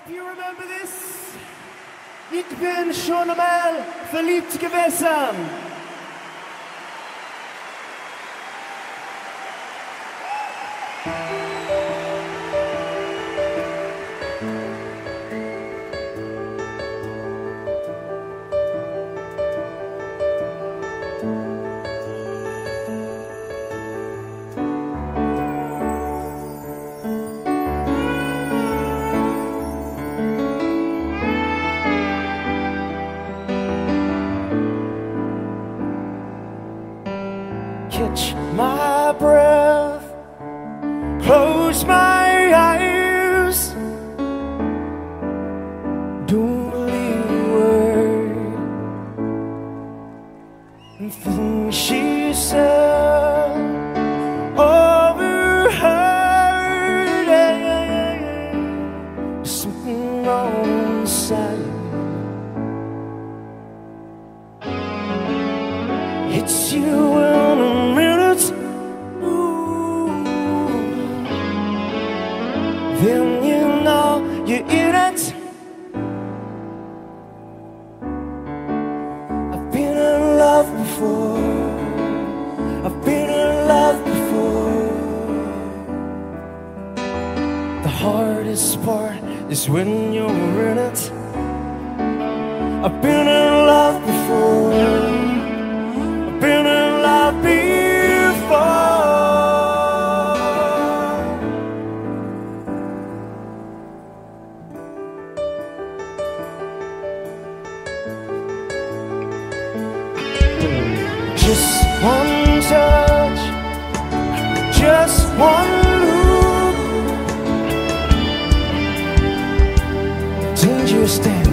hope you remember this. Ich bin schon einmal verliebt gewesen. Catch my breath, close my eyes. Don't word and things she said overheard. Something wrong inside. It's you before. I've been in love before. The hardest part is when you're in it. I've been in love before touch, just one look. Dangerous dance.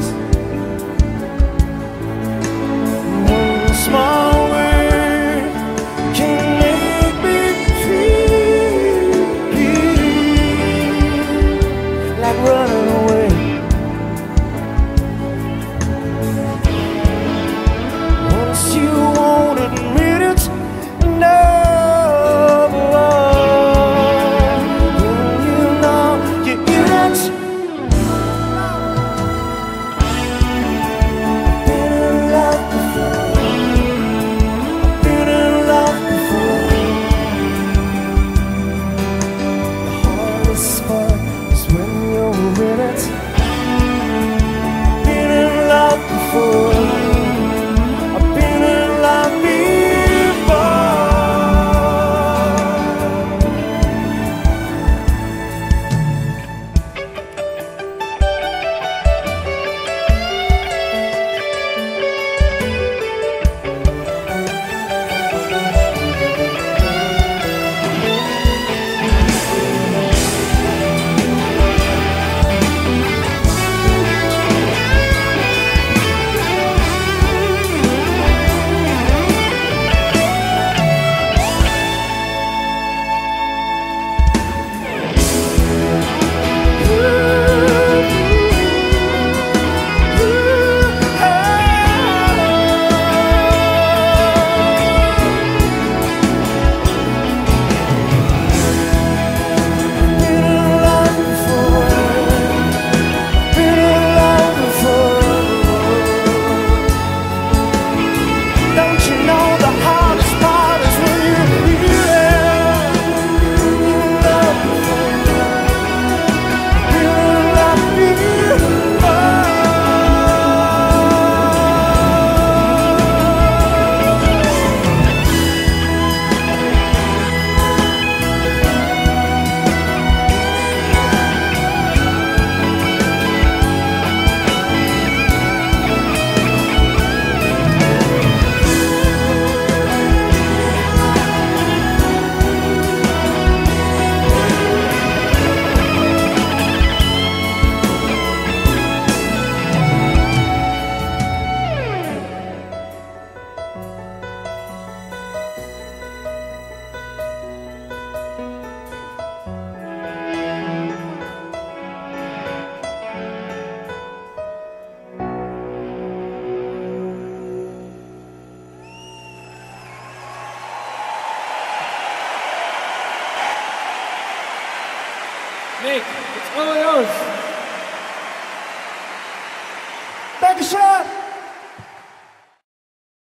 Nate, it's all yours. Thank you, sir.